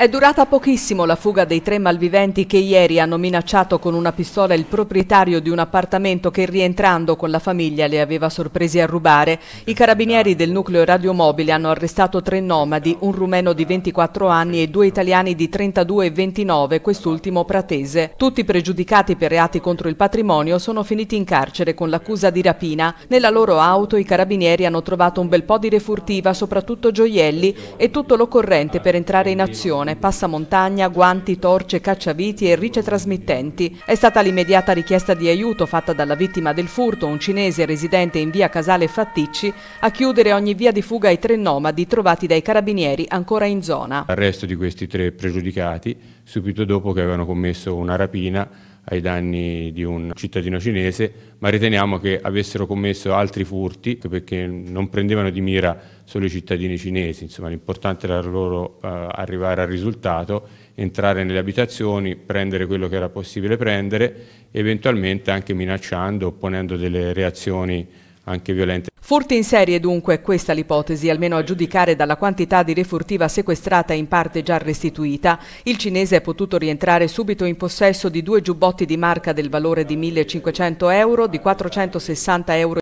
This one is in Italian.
È durata pochissimo la fuga dei tre malviventi che ieri hanno minacciato con una pistola il proprietario di un appartamento che rientrando con la famiglia le aveva sorpresi a rubare. I carabinieri del nucleo radiomobile hanno arrestato tre nomadi, un rumeno di 24 anni e due italiani di 32 e 29, quest'ultimo pratese. Tutti pregiudicati per reati contro il patrimonio sono finiti in carcere con l'accusa di rapina. Nella loro auto i carabinieri hanno trovato un bel po' di refurtiva, soprattutto gioielli e tutto l'occorrente per entrare in azione munizione, passamontagna, guanti, torce, cacciaviti e rice trasmittenti. È stata l'immediata richiesta di aiuto fatta dalla vittima del furto, un cinese residente in via Casale Fatticci, a chiudere ogni via di fuga ai tre nomadi trovati dai carabinieri ancora in zona. L'arresto di questi tre pregiudicati subito dopo che avevano commesso una rapina ai danni di un cittadino cinese, ma riteniamo che avessero commesso altri furti perché non prendevano di mira solo i cittadini cinesi, insomma l'importante era loro uh, arrivare al risultato, entrare nelle abitazioni, prendere quello che era possibile prendere, eventualmente anche minacciando, opponendo delle reazioni anche violente. Furti in serie dunque, questa l'ipotesi, almeno a giudicare dalla quantità di refurtiva sequestrata e in parte già restituita. Il cinese è potuto rientrare subito in possesso di due giubbotti di marca del valore di 1.500 euro, di 460 euro